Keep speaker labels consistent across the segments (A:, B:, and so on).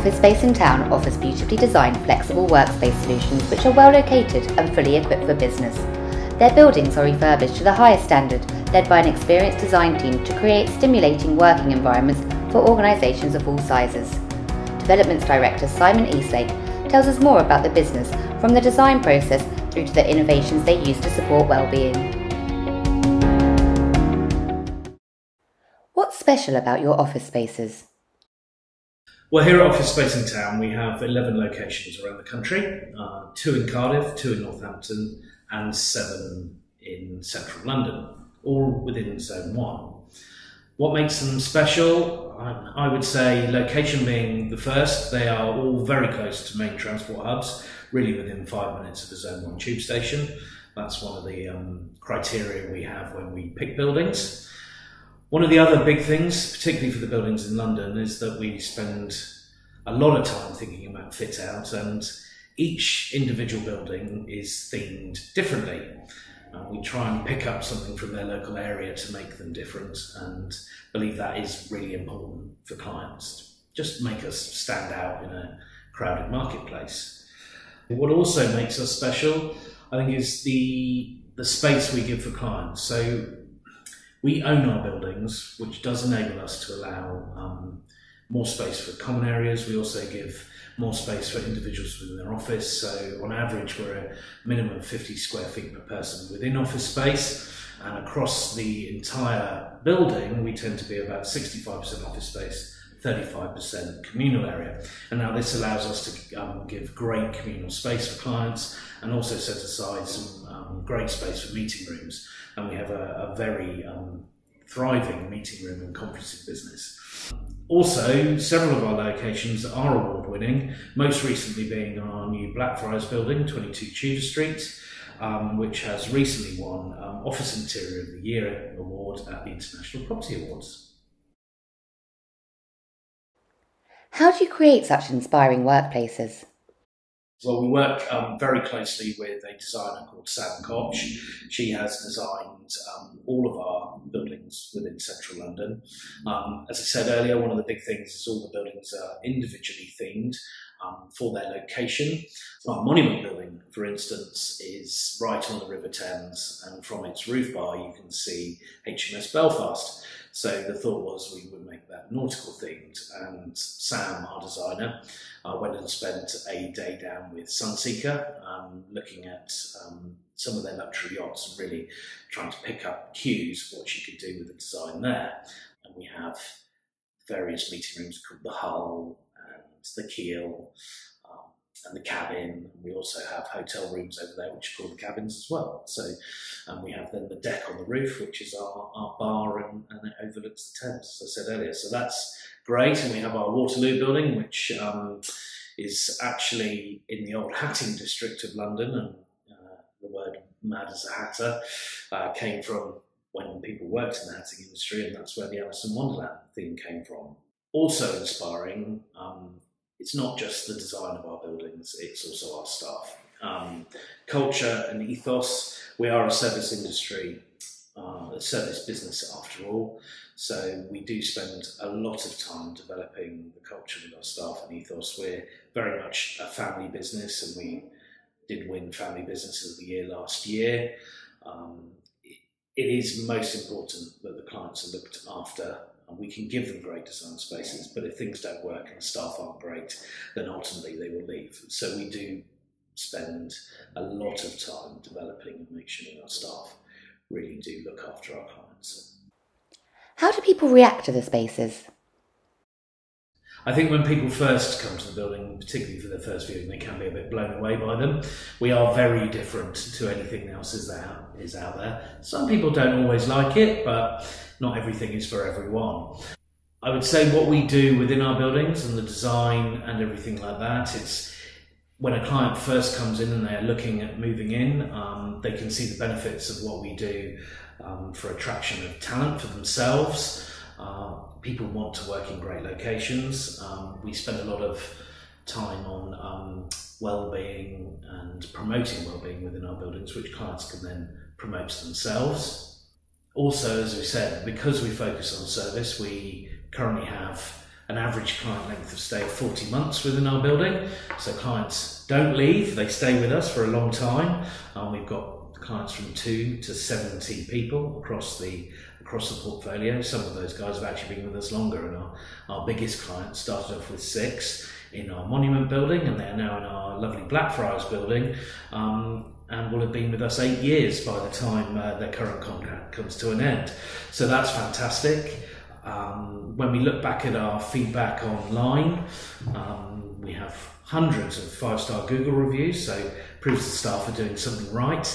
A: Office Space in Town offers beautifully designed flexible workspace solutions which are well located and fully equipped for business. Their buildings are refurbished to the highest standard, led by an experienced design team to create stimulating working environments for organisations of all sizes. Developments Director Simon Eastlake tells us more about the business from the design process through to the innovations they use to support well-being. What's special about your office spaces?
B: Well, here at Office Space in Town, we have 11 locations around the country uh, two in Cardiff, two in Northampton, and seven in central London, all within Zone 1. What makes them special? I, I would say location being the first, they are all very close to main transport hubs, really within five minutes of the Zone 1 tube station. That's one of the um, criteria we have when we pick buildings. One of the other big things, particularly for the buildings in London, is that we spend a lot of time thinking about fit out, and each individual building is themed differently. Uh, we try and pick up something from their local area to make them different, and believe that is really important for clients. Just make us stand out in a crowded marketplace. What also makes us special, I think, is the the space we give for clients. So we own our buildings, which does enable us to allow um, more space for common areas. We also give more space for individuals within their office. So on average, we're a minimum of 50 square feet per person within office space. And across the entire building, we tend to be about 65% office space, 35% communal area. And now this allows us to um, give great communal space for clients and also set aside some um, great space for meeting rooms and we have a, a very um, thriving meeting room and conferencing business. Also, several of our locations are award winning, most recently being our new Blackfriars building, 22 Tudor Street, um, which has recently won um, Office Interior of the Year award at the International Property Awards.
A: How do you create such inspiring workplaces?
B: Well, we work um, very closely with a designer called Sam Koch. She has designed um, all of our buildings within central London. Um, as I said earlier, one of the big things is all the buildings are individually themed um, for their location. Our monument building, for instance, is right on the River Thames, and from its roof bar you can see HMS Belfast. So the thought was we would make that nautical themed, and Sam, our designer, uh, went and spent a day down with Sunseeker, um, looking at um, some of their luxury yachts and really trying to pick up cues what she could do with the design there. And we have various meeting rooms called the Hull and the Keel and the cabin. We also have hotel rooms over there, which are called the cabins as well. So um, we have then the deck on the roof, which is our, our bar, and, and it overlooks the Thames, as I said earlier. So that's great. And we have our Waterloo building, which um, is actually in the old hatting district of London. And uh, the word mad as a hatter uh, came from when people worked in the hatting industry, and that's where the Alice in Wonderland theme came from. Also inspiring, um, it's not just the design of our buildings, it's also our staff. Um, culture and ethos, we are a service industry, uh, a service business after all, so we do spend a lot of time developing the culture with our staff and ethos. We're very much a family business and we did win Family Business of the Year last year. Um, it is most important that the clients are looked after and we can give them great design spaces, but if things don't work and the staff aren't great, then ultimately they will leave. So we do spend a lot of time developing and make sure our staff really do look after our clients.
A: How do people react to the spaces?
B: I think when people first come to the building, particularly for their first viewing, they can be a bit blown away by them. We are very different to anything else is there is out there. Some people don't always like it, but not everything is for everyone. I would say what we do within our buildings and the design and everything like that, it's when a client first comes in and they're looking at moving in, um, they can see the benefits of what we do um, for attraction of talent for themselves. Uh, people want to work in great locations. Um, we spend a lot of time on um, well-being and promoting well-being within our buildings, which clients can then promote themselves. Also, as we said, because we focus on service, we currently have an average client length of stay of 40 months within our building. So clients don't leave, they stay with us for a long time. Um, we've got clients from two to 70 people across the across the portfolio. Some of those guys have actually been with us longer, and our, our biggest client started off with six in our monument building, and they're now in our lovely Blackfriars building. Um, and will have been with us eight years by the time uh, their current contract comes to an end. So that's fantastic. Um, when we look back at our feedback online, um, we have hundreds of five-star Google reviews, so proves the staff are doing something right.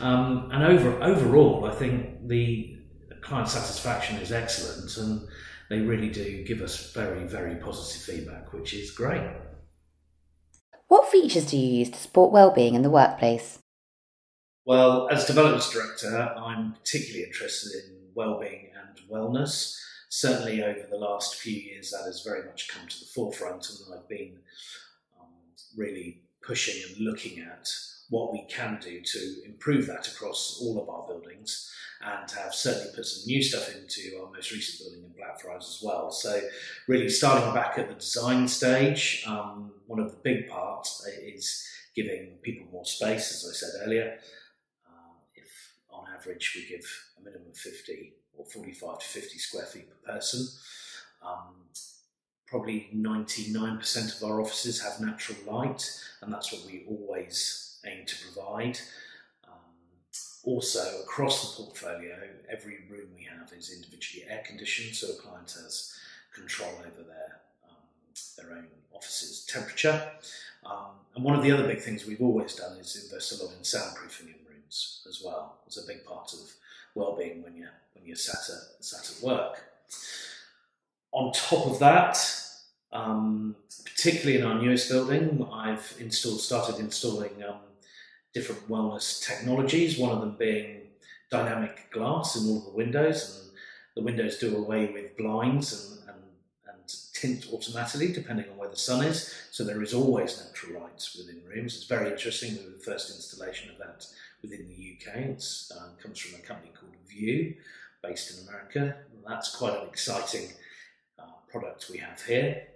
B: Um, and over overall, I think the client satisfaction is excellent, and they really do give us very, very positive feedback, which is great.
A: What features do you use to support well-being in the workplace?
B: Well, as developments director, I'm particularly interested in well-being and wellness. Certainly, over the last few years, that has very much come to the forefront, and I've been um, really pushing and looking at what we can do to improve that across all of our buildings and have certainly put some new stuff into our most recent building in Blackfriars as well. So, really starting back at the design stage, um, one of the big parts is giving people more space, as I said earlier. Uh, if on average we give a minimum of 50 or 45 to 50 square feet per person, um, probably 99% of our offices have natural light, and that's what we always aim to provide also across the portfolio, every room we have is individually air conditioned, so a client has control over their um, their own office's temperature. Um, and one of the other big things we've always done is invest a lot in soundproofing in rooms as well. It's a big part of well-being when you're when you're sat at sat at work. On top of that, um, particularly in our newest building, I've installed started installing um, different wellness technologies, one of them being dynamic glass in all of the windows, and the windows do away with blinds and, tint automatically depending on where the sun is, so there is always natural light within rooms. It's very interesting, we were the first installation of that within the UK. It um, comes from a company called View, based in America. And that's quite an exciting uh, product we have here.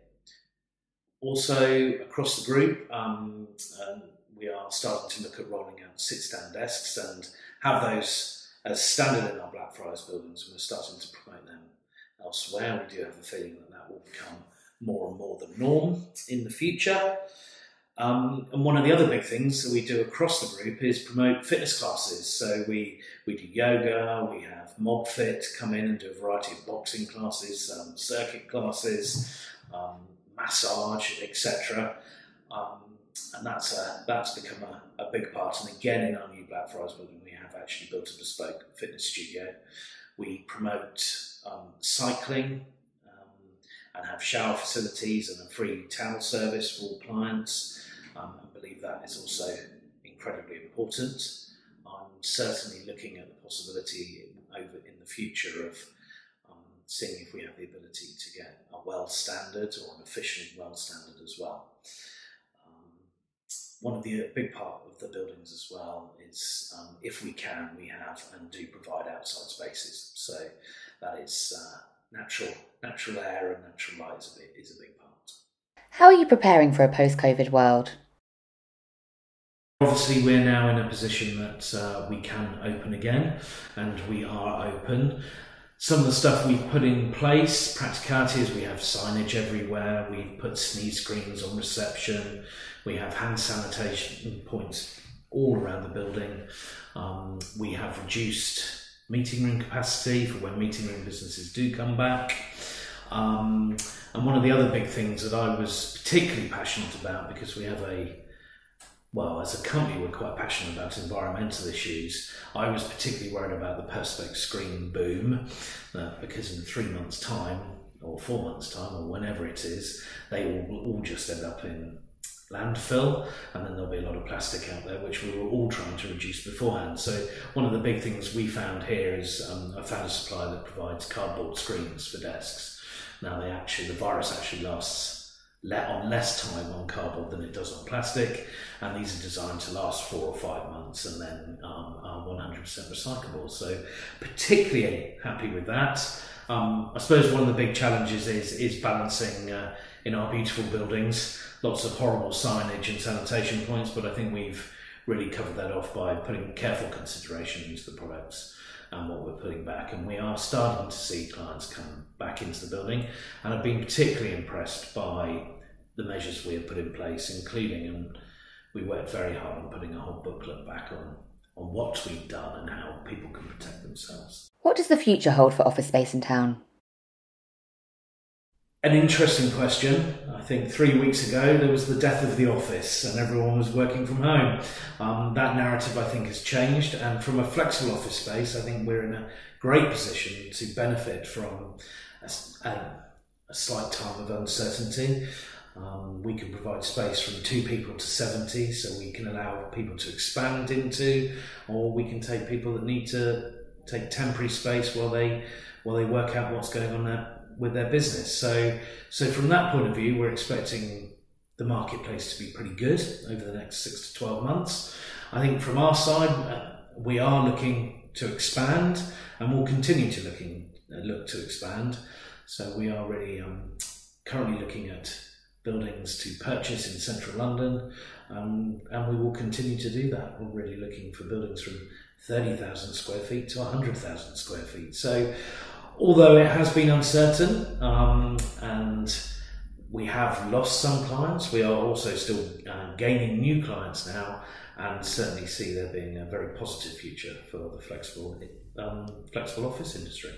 B: Also, across the group, um, um, we are starting to look at rolling out sit-stand desks and have those as standard in our Blackfriars buildings, we're starting to promote them elsewhere. We do have a feeling that that will become more and more the norm in the future. Um, and one of the other big things that we do across the group is promote fitness classes. So we, we do yoga, we have MobFit come in and do a variety of boxing classes, um, circuit classes, um, massage, etc. Um, and that's a, that's become a, a, big part. And again, in our new Blackfriars building, we have actually built a bespoke fitness studio. We promote um, cycling and have shower facilities and a free towel service for all clients. Um, I believe that is also incredibly important. I'm certainly looking at the possibility over in the future of um, seeing if we have the ability to get a well standard or an efficient well standard as well one of the uh, big part of the buildings as well is um, if we can, we have and do provide outside spaces. So that is uh, natural, natural air and natural light is a, big, is a big part.
A: How are you preparing for a post-COVID world?
B: Obviously, we're now in a position that uh, we can open again, and we are open. Some of the stuff we've put in place, practicalities, we have signage everywhere, we've put sneeze screens on reception, we have hand sanitation points all around the building. Um, we have reduced meeting room capacity for when meeting room businesses do come back. Um, and one of the other big things that I was particularly passionate about because we have a well, as a company, we're quite passionate about environmental issues. I was particularly worried about the Perspex screen boom uh, because in three months' time, or four months' time, or whenever it is, they will all just end up in landfill, and then there'll be a lot of plastic out there, which we were all trying to reduce beforehand. So one of the big things we found here is um, I found a supplier that provides cardboard screens for desks. Now they actually, the virus actually lasts let on less time on cardboard than it does on plastic, and these are designed to last four or five months and then um, are 100% recyclable. So, particularly happy with that. Um, I suppose one of the big challenges is is balancing uh, in our beautiful buildings lots of horrible signage and sanitation points, but I think we've really covered that off by putting careful consideration into the products and what we're putting back. And we are starting to see clients come back into the building and I've been particularly impressed by the measures we have put in place, including, and we worked very hard on putting a whole booklet back on, on what we've done and how people can protect themselves.
A: What does the future hold for office space in town?
B: An interesting question. I think three weeks ago there was the death of the office and everyone was working from home. Um, that narrative, I think, has changed. And from a flexible office space, I think we're in a great position to benefit from a, a, a slight time of uncertainty. Um, we can provide space from two people to 70, so we can allow people to expand into, or we can take people that need to take temporary space while they while they work out what's going on there with their business. So, so from that point of view, we're expecting the marketplace to be pretty good over the next six to 12 months. I think from our side, uh, we are looking to expand and we'll continue to looking, uh, look to expand. So we are really um, currently looking at buildings to purchase in central London um, and we will continue to do that. We're really looking for buildings from 30,000 square feet to 100,000 square feet. So although it has been uncertain um, and we have lost some clients, we are also still uh, gaining new clients now and certainly see there being a very positive future for the flexible, um, flexible office industry.